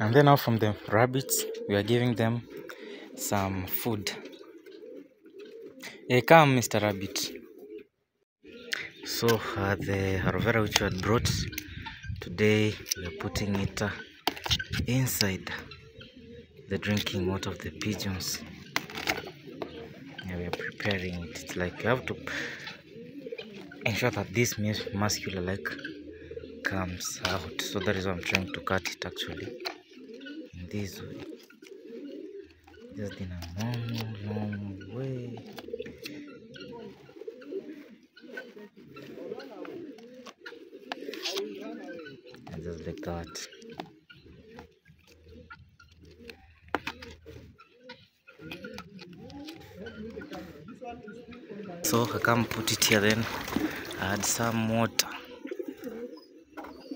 And then now from the rabbits, we are giving them some food. Hey, come, Mr. Rabbit. So, uh, the aloe vera which we had brought today, we are putting it uh, inside the drinking water of the pigeons. Yeah, we are preparing it. It's like you have to ensure that this mus- muscular like comes out. So that is why I'm trying to cut it actually in this way. Just in a normal, normal way. And just like that. So I come put it here then. Add some water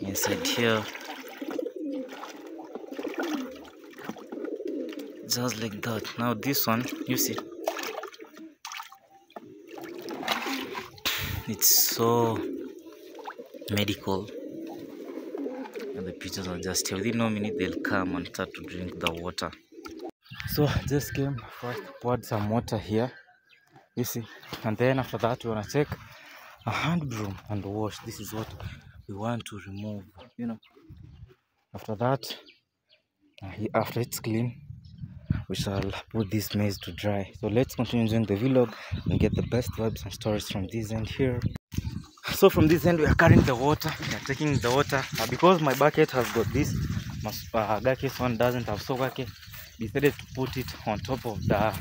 inside here. Just like that. Now this one, you see. It's so medical. And the pigeons are just here. Within no minute they'll come and start to drink the water. So just came first poured some water here. You see. And then after that we wanna take a hand broom and wash. This is what we want to remove. You know. After that, after it's clean, we shall put this maize to dry. So let's continue doing the vlog and get the best vibes and stories from this end here. So from this end, we are carrying the water. We are taking the water uh, because my bucket has got this. Uh, Gake's one doesn't have so Gake decided to put it on top of the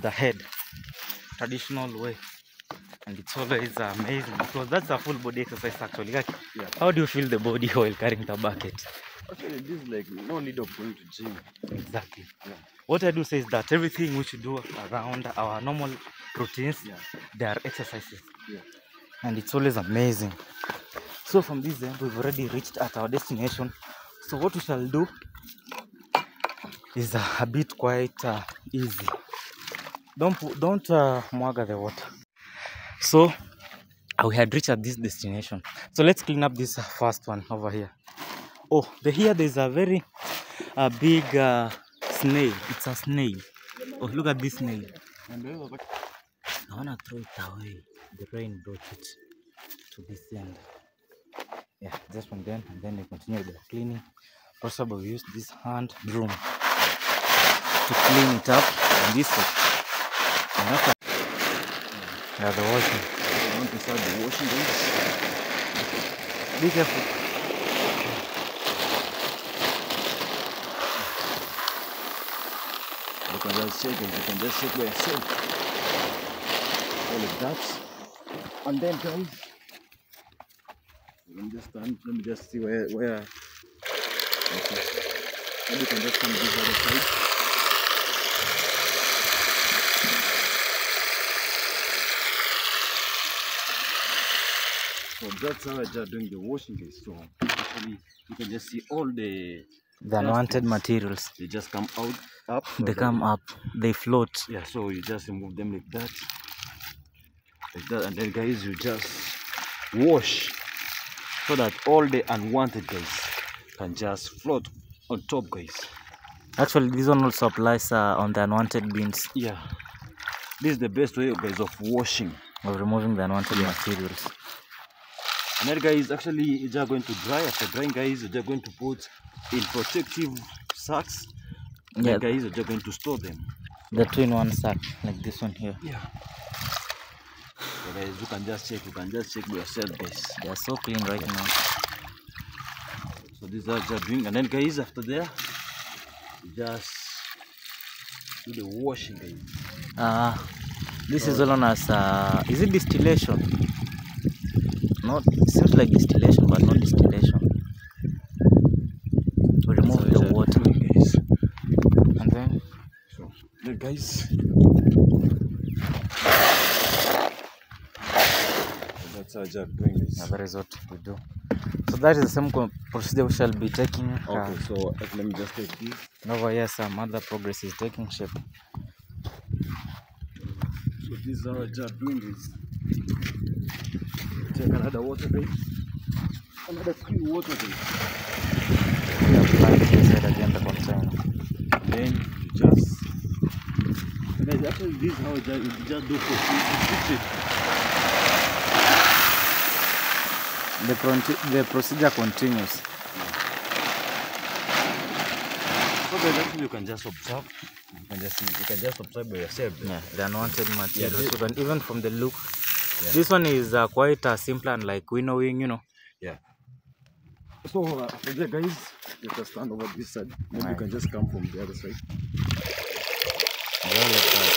the head, traditional way, and it's always amazing because that's a full body exercise actually. Like, Yeah. how do you feel the body while carrying the bucket? Actually, this is like no need of going to gym. Exactly. Yeah. What I do say is that everything we should do around our normal routines, Yeah. they are exercises. Yeah. And it's always amazing. So from this end, we've already reached at our destination. So what we shall do is a bit quite uh, easy. Don't don't uh, mwaga the water. So uh, we had reached at this destination. So let's clean up this uh, first one over here. Oh, the here there's a very a big uh, snail. It's a snail. Oh, look at this snail. I wanna throw it away. The rain brought it to this end. Yeah, just from then, and then we continue the cleaning. Possible use this hand broom to clean it up and this yeah, the washing. Want to start the washing guys. Be careful. You can just shake it. You can just shake by yourself. All like that. And then guys, you can just stand. Let me just see where where. Okay. Maybe you can just come this other side. That's how I just doing the washing guys. So actually you can just see all the The unwanted materials. they just come out up. They come up, they float. Yeah, so you just remove them like that. Like that, and then guys you just wash so that all the unwanted guys can just float on top guys. Actually, this one also applies uh, on the unwanted beans Yeah. This is the best way guys of washing. of removing the unwanted materials. And then guys actually they are going to dry after drying guys they are going to put in protective sacks. And Yeah. then guys you're just going to store them. The two in one sack, like this one here. Yeah. So guys you can just check, you can just check yourself guys. They are so clean right now. So these are just doing, and then guys after there, just do the washing guys. Uh, this is all known as, uh, is it distillation? Not, it seems like distillation, but not distillation. To remove So the water. And then, So then guys. That's how just doing yeah, this. that is what we do. So that is the same procedure we shall be taking. Uh, Okay, so let me just take this. over here, some other progress is taking shape. So this is how just doing this. Take another water guys. Another clean water guys. We are flying inside again the container. And then you just guys actually this is how it just, you just do for free. The, conti- the procedure continues. So guys actually you can just observe. You can just you can just observe by yourself. Yeah, the unwanted materials. this- you can even from the look. Yeah. This one is uh, quite uh, simple and like winnowing, you know. Yeah. So uh, for guys, you can stand over this side. Maybe you can just come from the other side. Yeah, like that.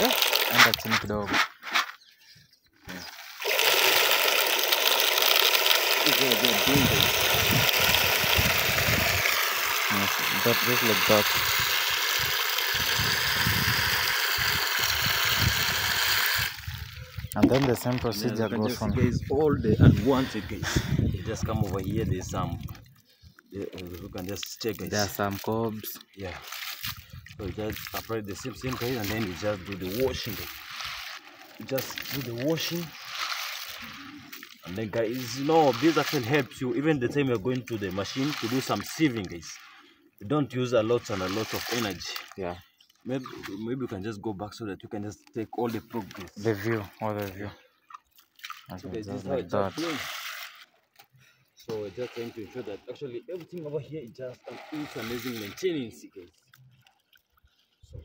Eh, enda chini kidogo. This is what they're doing guys. Yes, that just like that. And then the same procedure goes just on. guys all the unwanted guys. You just come over here. There's some. Uh, you can just check guys. There are some cobs. Yeah. So you just apply the same same guys, and then you just do the washing. You just do the washing. And then guys, you know, this actually helps you even the time you're going to the machine to do some sieving guys. You don't use a lot and a lot of energy. Yeah. Maybe maybe you can just go back so that you can just take all the progress. The view, or the view. So Okay, guys, this is like that. So we're just trying to ensure that actually everything over here is just an it's amazing maintenance, guys. So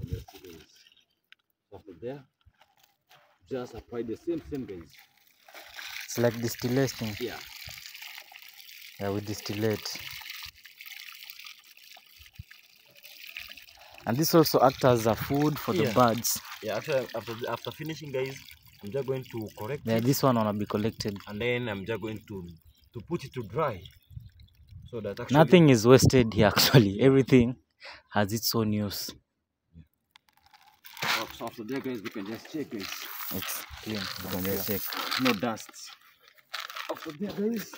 and let's guys. So after there, just apply the same same guys. It's like distillation. Yeah. Yeah, we distillate. And this also acts as a food for the birds. Yeah, after after after finishing guys, I'm just going to correct Yeah, it this one wanna be collected. and then I'm just going to to put it to dry. So that actually Nothing is wasted here actually. Everything has its own use. So after that guys, we can just check guys. It's clean. We can just check. No dust. After that guys.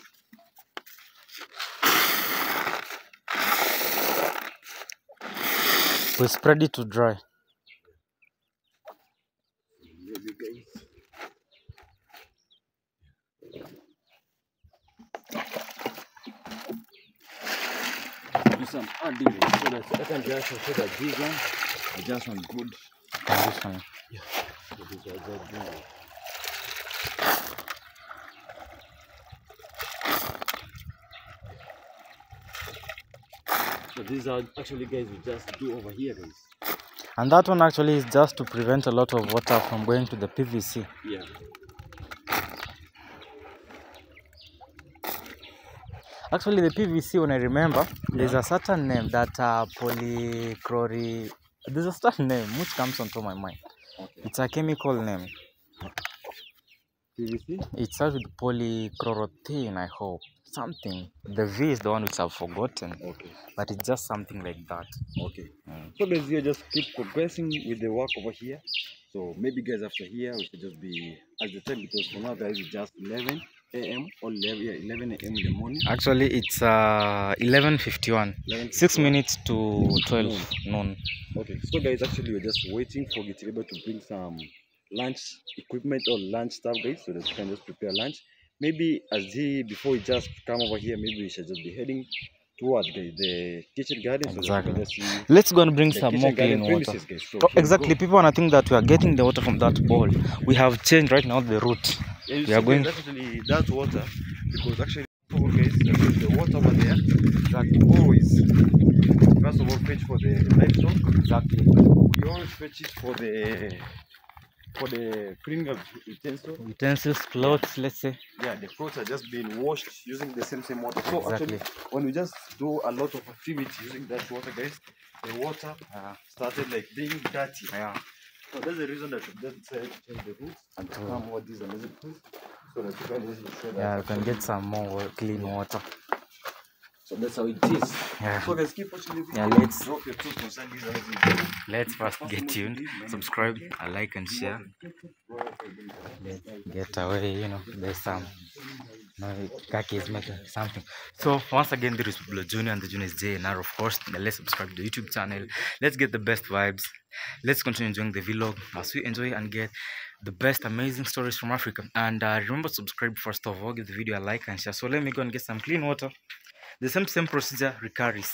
We spread it to dry. Do some adding so that I can just that this one just on good. So this is just do So these are actually guys we just do over here guys. And that one actually is just to prevent a lot of water from going to the PVC. Yeah. Actually, the PVC, when I remember, there's a certain name that uh, polychlori. There's a certain name which comes onto my mind. Okay. It's a chemical name. PVC? It starts with polychlorothene, I hope. Something. The V is the one which I've forgotten, Okay. but it's just something like that. Okay. Mm. So guys, here just keep progressing with the work over here. So maybe guys after here we should just be at the time because for now guys it's just 11 a.m. or 11 yeah 11 a.m. in the morning. Actually, it's uh 11:51. 11 Six minutes to 12 noon. Okay. So guys, actually we're just waiting for Gitiriba to bring some lunch equipment or lunch stuff, guys, so that we can just prepare lunch. Maybe as he before he just come over here, maybe we should just be heading towards the, the kitchen garden so Exactly. just Let's go and bring some more clean water. guys. So exactly. People wanna think that we are getting the water from that bowl. We have changed right now the route. Yeah, We are going- actually that water because actually guys, the the water over there that always first of all fetch for the livestock. Exactly. We always fetch it for the for the cleaning of utensils. Utensils, clothes, let's say. Yeah, the clothes are just being washed using the same same water. So Exactly. actually, when we just do a lot of activity using that water, guys, the water Yeah. started like being dirty. Yeah. So that's the reason that we just decided to change the routes and to mm. come over these amazing place so that you can ensure that. Yeah, you can get some more clean water. So that's how it is. Yeah. So guys, keep watching the video. Yeah, let's- drop your two concern these amazing videos. Let's first get tuned, subscribe, uh, like and share. Let's get away, you know. There's some No, Kaki is making something. So once again, there is Blue Junior and the Junior is J and of course. Let's subscribe to the YouTube channel. Let's get the best vibes. Let's continue enjoying the vlog as we enjoy and get the best amazing stories from Africa. And uh, remember to subscribe first of all. Give the video a like and share. So let me go and get some clean water. The same same procedure recurs.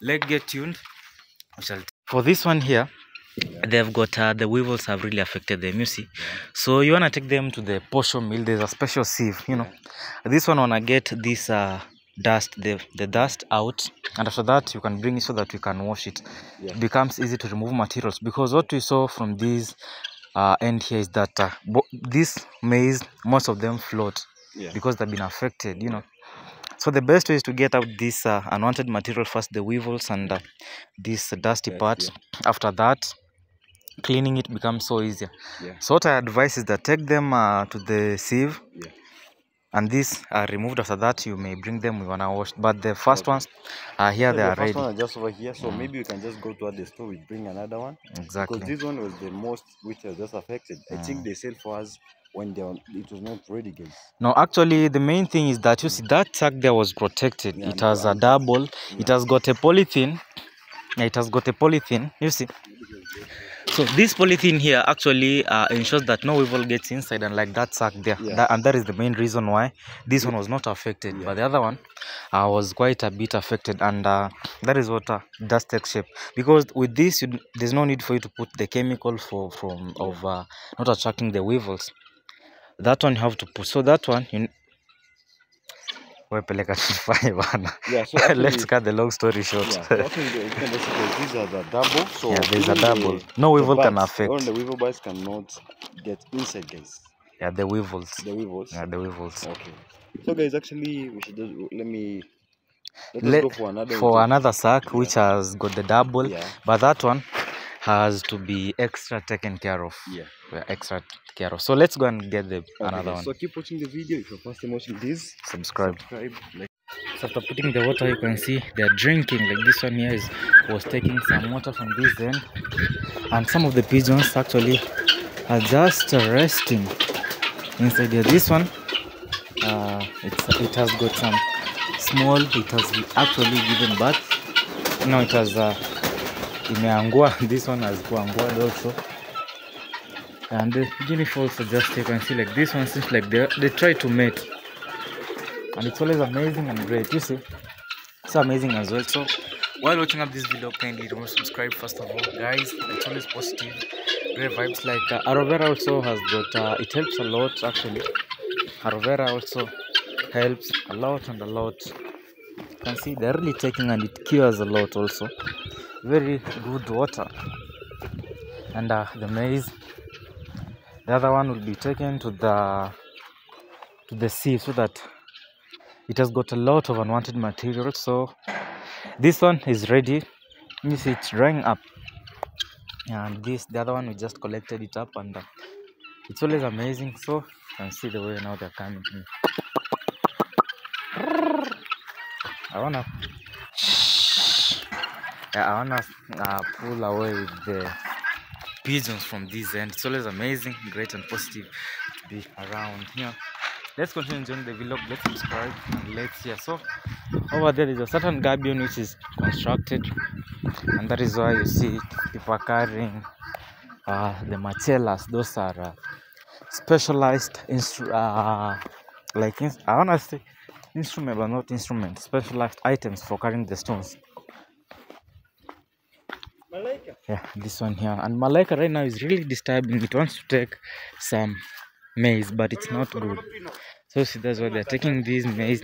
Let's get tuned. For this one here they've got uh, the weevils have really affected them you see so you want to take them to the posho mill there's a special sieve you know this one wanna get this uh, dust the, the dust out and after that you can bring it so that we can wash it Yeah. it becomes easy to remove materials because what we saw from this uh, end here is that uh, this maize most of them float Yeah. because they've been affected you know so the best way is to get out this uh, unwanted material first the weevils and uh, this dusty Yes, part after that cleaning it becomes so easier Yeah. so what i advise is that take them uh, to the sieve Yeah. and these are removed after that you may bring them we wanna wash but the first Okay. ones are here So they the are first ready one are just over here, so Mm. maybe you can just go to the store, we bring another one. exactly Because this one was the most which was just affected. I think Mm. they sell for us when they are, it was not ready, guys. no actually the main thing is that you see that sack there was protected. Yeah, it no, has a double. It has got a polythene. Yeah, it has got a polythene. You see? So this polythene here actually uh, ensures that no weevil gets inside and like that sack there. Yeah. that, and that is the main reason why this one was not affected. Yeah. but the other one uh, was quite a bit affected. And uh, that is what uh, does take shape. Because with this you, there's no need for you to put the chemical for from of uh, not attracting the weevils that one you have to put so that one you wepeleka tufanye bana Yeah, so actually, let's cut the long story short yeah, so actually the- you can just see that these are the double. So Yeah, there's a double. the- No weevil can affect. All the weevil bites cannot get inside, guys. yeah the weevils The weevils. yeah the weevils Okay. So guys, actually, we should just let me let Let- go for another for another sack which has got the double Yeah. but that one has to be extra taken care of. Yeah. Well, extra care of. So let's go and get the Okay, another one. So keep watching the video. If you're first time watching this, subscribe. subscribe. Like, so after putting the water you can see they're drinking. Like this one here is was taking some water from this end. And some of the pigeons actually are just resting inside here. This one uh it's it has got some small it has actually given birth. No it has uh imeangua this one has kuangua also. And the fowls are just you can see like this one seems like they they try to mate. And it's always amazing and great you see. It's amazing as well. So while watching up this video kindly to subscribe first of all guys. It's always positive. Great vibes like uh, also has got uh, it helps a lot actually. Aloe also helps a lot and a lot. You can see they're really taking and it cures a lot also very good water and uh, the maize. The other one will be taken to the to the sea so that it has got a lot of unwanted material. So this one is ready. You see it's drying up. And this the other one we just collected it up and uh, it's always amazing. So you can see the way now they're coming in. i wanna yeah, i wanna uh, pull away the pigeons from this end. It's always amazing great and positive to be around here. Let's continue enjoying the vlog let's subscribe and let's hear so over there is a certain gabion which is constructed and that is why you see people carrying uh, the machellas those are uh, specialized instru- uh, like i want to say instrument but not instrument specialized items for carrying the stones yeah this one here. And malaika right now is really disturbing. It wants to take some maize but it's not good. So see that's why they're taking these maize.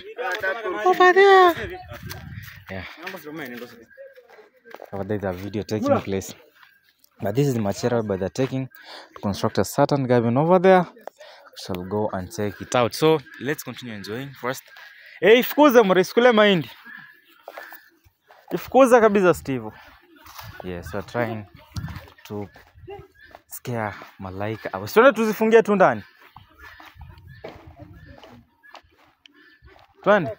Over there. Yeah. Over there is a video taking place. But this is the material but they're taking to construct a certain garden over there. We shall go and check it out. So let's continue enjoying first. Hey ifukuze mre isikule mahindi. Ifukuza kabisa steve yes we're trying to scare malaika away Sione tuzifungie tu ndani twende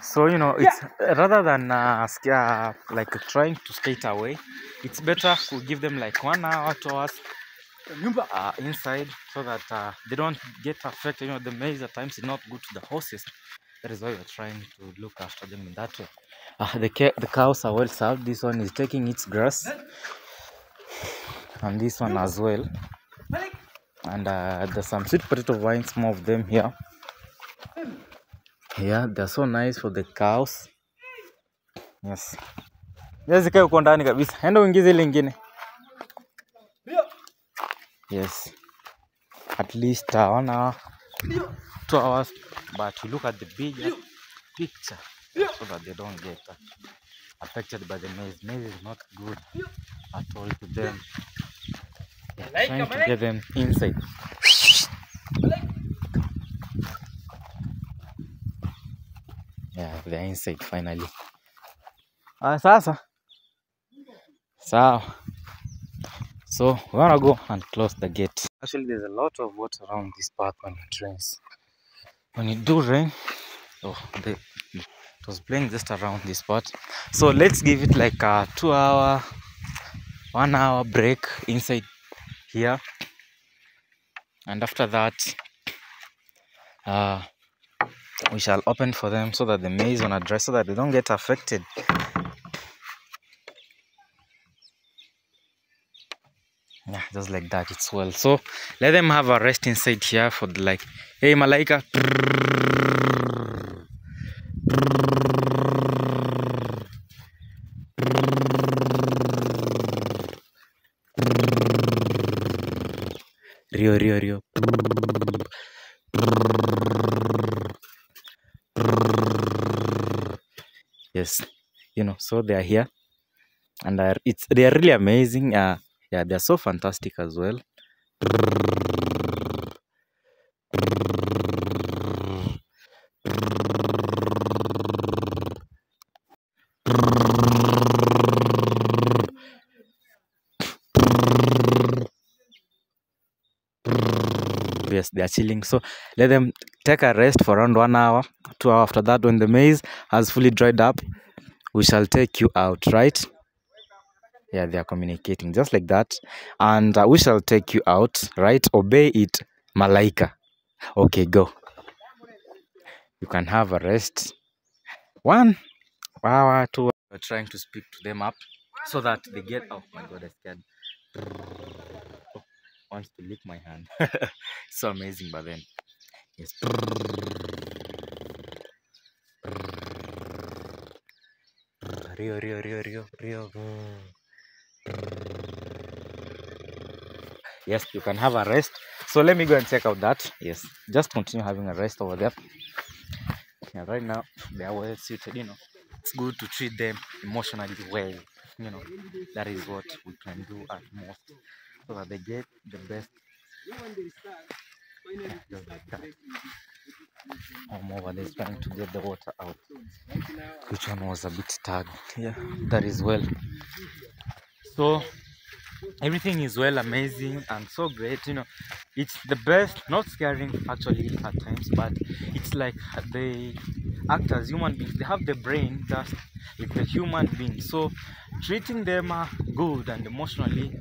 so you know it's yeah. rather than uh, scare like trying to skate away it's better to give them like one hour two hours uh, inside so that uh, they don't get affected. You know, the maize at times is not good to the horses. That is why we're trying to look after them in that way. Uh, the, the cows are well served. This one is taking its grass, and this one as well. And uh, there's some sweet potato vines, more of them here. Yeah, they're so nice for the cows. Yes. Yes, kabisa. Enda uingize. Yes. At least uh, one hour, two hours. But you look at the bigger picture so that they don't get uh, affected by the maize. Maize is not good at all to them. Trying to get them inside. Yeah, they're inside finally. Ah, sasa. Sawa. So we're gonna go and close the gate. Actually, there's a lot of water around this path when it rains. When it do rain, oh, the, it was playing just around this spot. So let's give it like a two hour, one hour break inside here, and after that, uh, we shall open for them so that the maize on dry so that they don't get affected. Just like that, it's well. So let them have a rest inside here for the like, hey Malaika. Rio, Rio, Rio. Yes, you know, so they are here and it's they are really amazing. Uh, yeah, they're so fantastic as well. Yes, they are chilling. So let them take a rest for around one hour, two hours after that. When the maize has fully dried up, we shall take you out, right? Yeah, they are communicating just like that. And uh, we shall take you out, right? Obey it, Malaika. Okay, go. You can have a rest. One hour, two. We're trying to speak to them up so that they get. Oh my god, I scared. Oh, wants to lick my hand. so amazing, but then. Yes. Rio, Rio, Rio, Rio, Rio. Yes, you can have a rest. So let me go and check out that. Yes, just continue having a rest over there. Yeah, right now they are well suited. You know, it's good to treat them emotionally well. You know, that is what we can do at most, so that they get the best. I'm over there trying to get the water out. Which one was a bit tagged? Yeah, that is well. So everything is well amazing. And so great you know. It's the best not scaring actually at times but it's like they act as human beings. They have the brain just like a human being. So treating them good and emotionally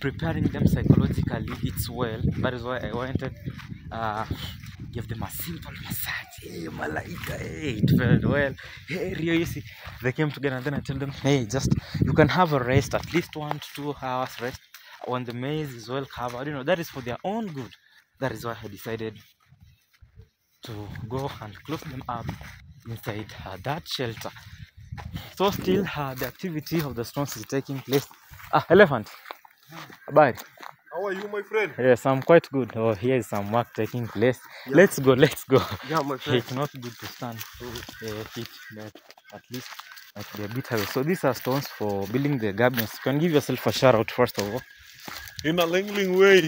preparing them psychologically it's well. That is why i wanted uh give them a simple massage hey malaika hey it felt well hey rio you see they came together and then i tell them hey just you can have a rest at least one to two hours rest when the maize is well covered. You know that is for their own good. That is why i decided to go and close them up inside uh, that shelter. So still uh, the activity of the stones is taking place. Ah elephant. Bye How are you, my friend? yes i'm quite good oh here is some work taking place let's go let's go Yeah, my friend. it's not good to stand uh, feet but at least like they're a bit heavy so these are stones for building the gardens you can give yourself a shout out first of all In a lingling way.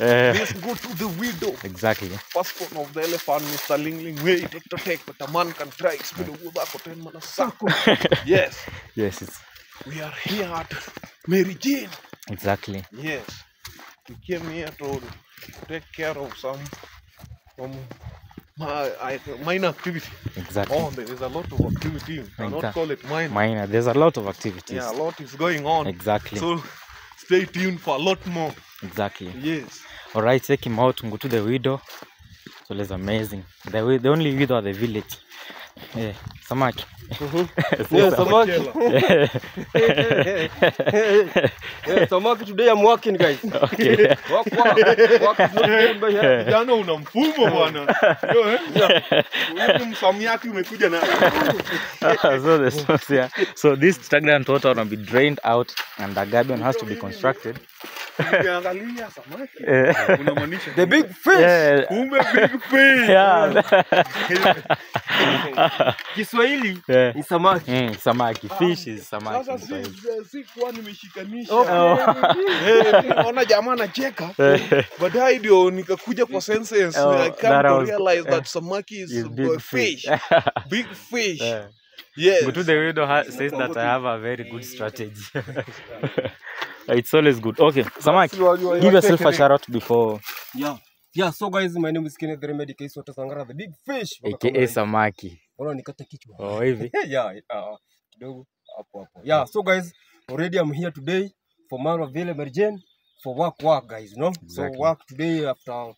Uh, Let's go to the widow. exactly First one of the elephant, Mr. Lingling way. Take to take, but a man can try. Speed of Udako, ten man a circle. Yes, yes it's we are here at Mary Jane. exactly Yes, we came here to take care of some some I- minor activity. Exactly. Oh, there is a lot of activity. You cannot Exact- call it minor. Minor. There's a lot of activities. Yeah, a lot is going on. Exactly. So stay tuned for a lot more. exactly. Yes. All right, take him out. And go to the widow. So it's amazing. The the only widow at the village. Yeah, samaki. Yeah, samaki. Yeah, samaki today I'm working guys. okay. Work, work. Work is not good by here. Kijana una mfumo bwana. Yo, eh? Huyu msamiati umekuja na so the source yeah. So this stagnant water will be drained out, and the gabion has to be constructed. Ukiangalia samaki. Eh, Unamaanisha The big fish. yeah. kumbe big fish. Yeah. Kiswahili yeah. Ni samaki. Mm, samaki. Fish is samaki. Sasa si si kwa nimeshikanisha. Okay. Eh, ona jamaa anacheka. Baadaye ndio nikakuja kwa senses. Oh, I that come to was- realize eh, that samaki is, is big fish. Big fish. Yeah. Yes. But the widow says that I have a very good strategy. it's always good. Okay, Samaki, give yourself a shout out before Yeah. Yeah, so guys, my name is Kenneth the Remedy Case Water Sangara, the big fish. aka Samaki. Wala nikata kichwa. Oh, hivi. yeah, uh, kidogo hapo hapo. Yeah, so guys, already I'm here today for Maraville Mergen for work work guys, no? Exactly. So work today after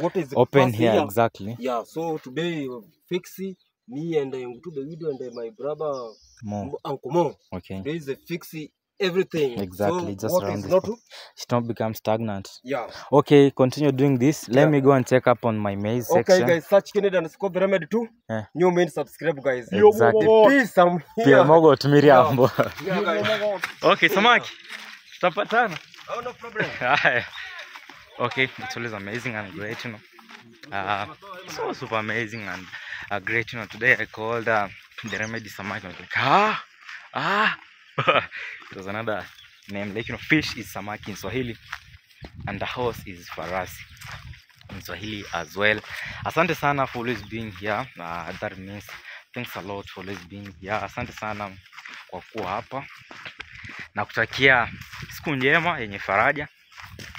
what is Open here, here, exactly. Yeah, so today fixi Fixie, me and uh, to the video and uh, my brother Mo. Uncle Mo. Okay. There is a Fixie everything. Exactly, So just around is this not. Should not become stagnant. Yeah. Okay, continue doing this. Let Yeah. me go and check up on my maize Okay, section. guys, search Kennedy and Scope the Remedy too. Yeah. New main subscribe, guys. Exactly. Peace, I'm Pia here. yeah, yeah. Yeah, guys. Okay, Samaki. Tutapatana. Oh, no problem. Okay, it's always amazing and great, you know. Uh, so super amazing and uh, great, you know. Today I called uh, the remedy samaki. I was like, ah, ah. it was another name, like you know, fish is samaki in Swahili, and the horse is farasi in Swahili as well. Asante sana for always being here. Uh, that means thanks a lot for always being here. Asante sana kwa kuwa hapa na kutakia siku njema yenye faraja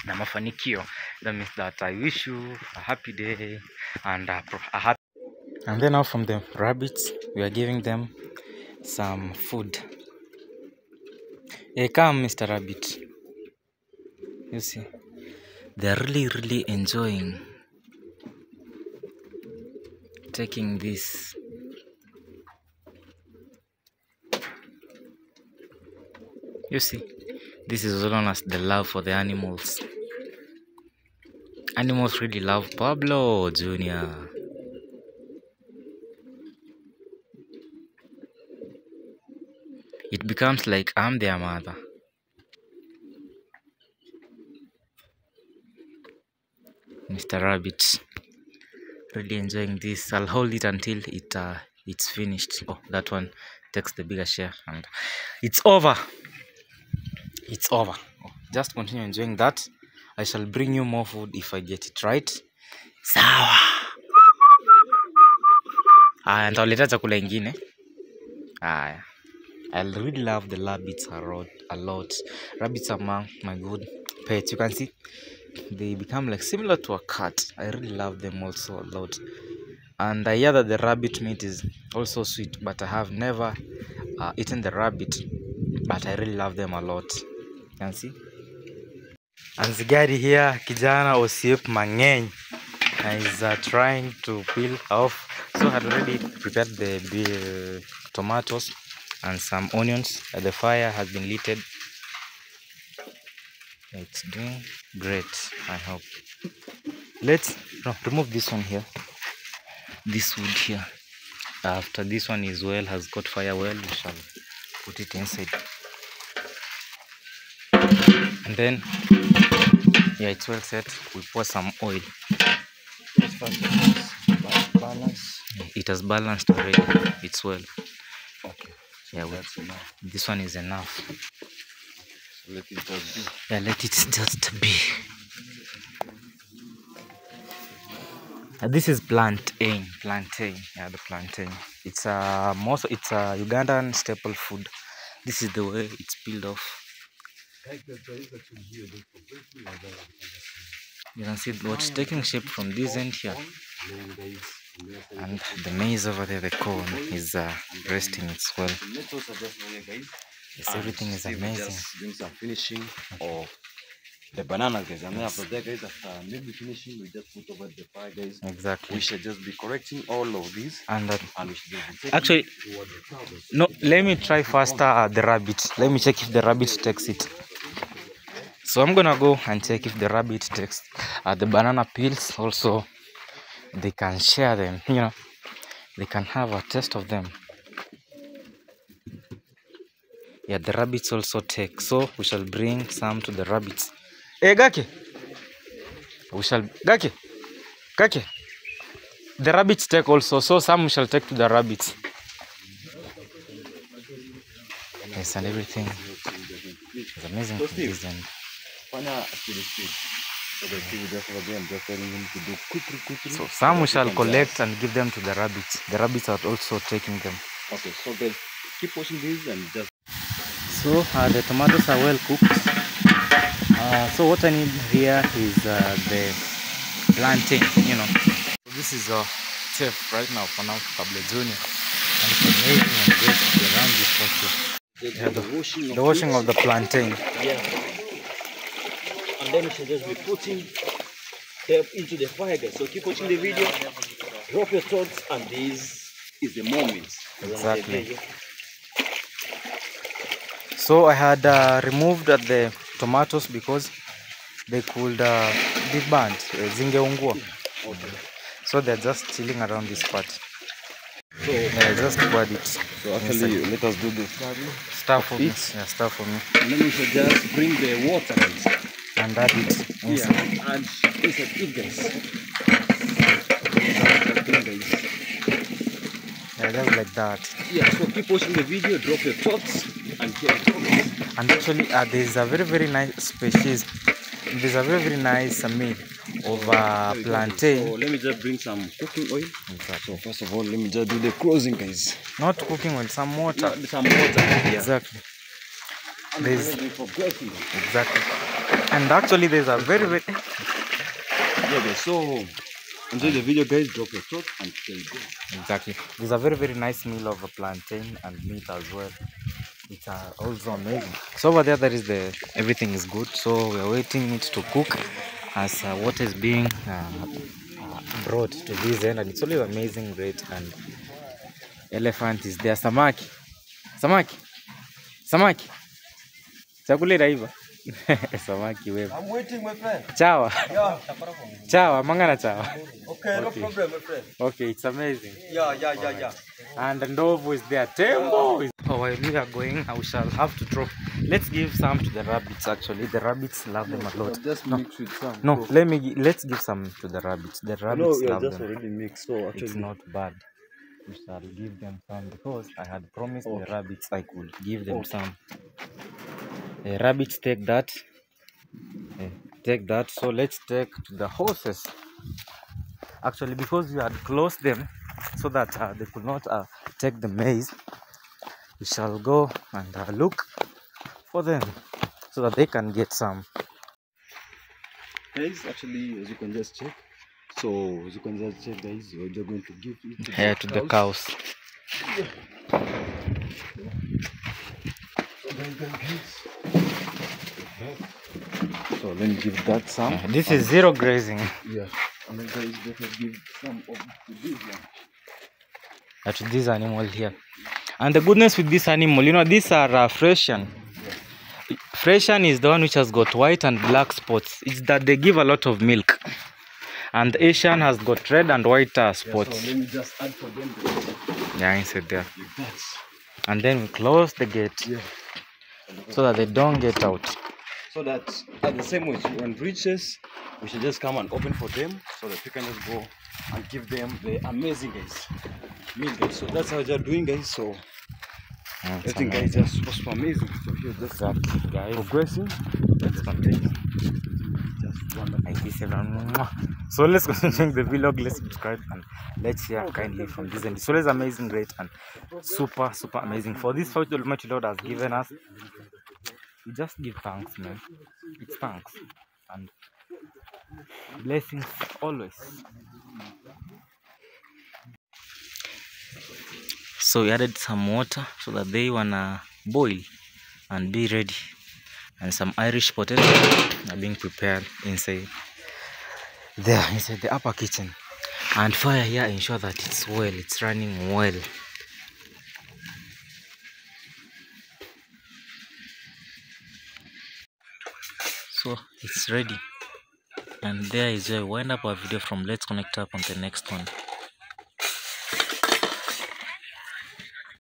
na mafanikio. That means that I wish you a happy day and a, a happy and then now from the rabbits we are giving them some food. Hey, come Mr. Rabbit. You see, they are really really enjoying taking this. You see, this is known as the love for the animals. Animals really love Pablo Jr. It becomes like I'm their mother. Mr. Rabbit, really enjoying this. I'll hold it until it uh, it's finished. Oh, that one takes the bigger share, and it's over. It's over. Oh, just continue enjoying that. I shall bring you more food if I get it right. Sawa. Aya, nitawaletea chakula ingine. Aya. I really love the rabbits a lot, a lot. Rabbits are my, good pets. You can see they become like similar to a cat. I really love them also a lot. And I hear that the rabbit meat is also sweet, but I have never uh, eaten the rabbit. But I really love them a lot. You can see. And Zigari here, kijana Osiep Mangeny, is uh, trying to peel off. So I had already prepared the be- tomatoes and some onions. Uh, the fire has been lit. It's doing great, I hope. Let's remove this one here. This wood here. After this one is well, has got fire well, we shall put it inside. And then, yeah, it's well set. We pour some oil. It has balanced already. It's well. Yeah, well, that's enough. this one is enough. So let it just be. Yeah, let it just be. Uh, this is plantain. Plantain. Yeah, the plantain. It's a most. It's a Ugandan staple food. This is the way it's peeled off. You can see what's taking shape from this end here. And the maize over there, the corn, is uh, resting its well. Tomatoes are just here, guys. Yes, everything is amazing. Just doing some finishing or the bananas, guys. And then after that, guys, after maybe finishing, we just put over the fire, guys. exactly We should just be correcting all of these, And uh, and we should be actually, the no, let me try faster uh, the rabbit. Let me check if the rabbit takes it. So I'm gonna go and check if the rabbit takes uh, the banana peels. Also, they can share them. You know, they can have a taste of them. Yeah, the rabbits also take. So we shall bring some to the rabbits. Eh, hey, Gake. We shall Gake. Gake. The rabbits take also. So some we shall take to the rabbits. Yes, and everything is amazing from this end. Fanya speed, speed. So the speed just over there, I'm just telling him to do quickly, quickly. So some we shall collect and give them to the rabbits. The rabbits are also taking them. Okay, so guys, keep washing this and just So uh, the tomatoes are well cooked. Uh, so what I need here is uh, the plantain, you know. So this is a chef right now for now, Pablo Junior. And it's amazing and great to be around this process. Yeah, the, washing the washing of the plantain. Yeah. And then we should just be putting them into the fire, guys. So keep watching the video, drop your thoughts, and this is the moment. Exactly. So I had uh, removed the tomatoes because they could uh, be burnt, uh, zingeungua. So they're just chilling around this part. So, Yeah, just poured it. so actually, let us do this. Stuff for me. It? Yeah, stuff for me. And then we should just bring the water, And add it. Yeah, and it's a it, guys. Yeah, just like that. Yeah, so keep watching the video, drop your thoughts, and share your comments. And actually, uh, there's a very, very nice species. There's a very, very nice uh, meal of uh, So let me just bring some cooking oil. Exactly. So first of all, let me just do the closing, guys. Not cooking oil, some water. No, some water. Yeah. Exactly. And There's- then we forget it. Exactly. And actually, there's a very, very Yeah, guys. So enjoy the video, guys. Drop your thoughts and share it. Exactly. There's a very very nice meal of a plantain and meat as well. It's uh, also amazing. So over there, there is the everything is good. So we are waiting it to cook as uh, what is being uh, uh, brought to this end, and it's always amazing, great. And elephant is there. Samaki, samaki, samaki. Chakula inaiva. samaki wewe. I'm waiting, my friend. Chawa, Yeah. chawa, mangana chawa. Okay, no Okay. problem, my friend. Okay, it's amazing. Yeah, yeah, yeah, yeah. and Ndovu is there. Tembo is oh, while we are going, I shall have to drop. Let's give some to the rabbits. Actually, the rabbits love them a lot. Just No. mix with some. No, let me. Let's give some to the rabbits. The No, love them. No, you're just already mixed. So actually It's not bad. We shall give them some because I had promised the rabbits I could give them Okay. some. The rabbits take that. Eh, take that. So let's take to the horses. Actually, because we had closed them so that uh, they could not uh, take the maize, we shall go and uh, look for them so that they can get some. guys, actually, as you can just check. So you can just check, guys, we're going to give it to to the cows. So let me give that some. Uh, This is zero grazing. Yeah. And then guys, us give some of to this one. to this animal here. And the goodness with this animal, you know, these are uh, Friesian. Friesian is the one which has got white and black spots. It's that they give a lot of milk. And the Asian has got red and white uh, Yeah, spots. so let me just add for them guys, Yeah, inside there. like that. And then we close the gate Yeah. so that they don't get out. So that at the same way, when reaches, we should just come and open for them so that we can just go and give them the amazing guys meal guys. So that's how they're doing guys. So it's everything guys amazing. just was amazing. So here just Exactly, guys. progressing. Let's continue. So let's continue the vlog. Let's subscribe and let's share kindly from this. And it's always amazing, great, and super, super amazing. For this what Almighty Lord has given us, we just give thanks, man. It's thanks. And Blessings always. So we added some water so that they wanna boil and be ready. And some Irish potatoes are being prepared inside there, inside the upper kitchen. And fire here ensure that it's well, it's running well. So it's ready. And there is where we wind up our video from. Let's connect up on the next one.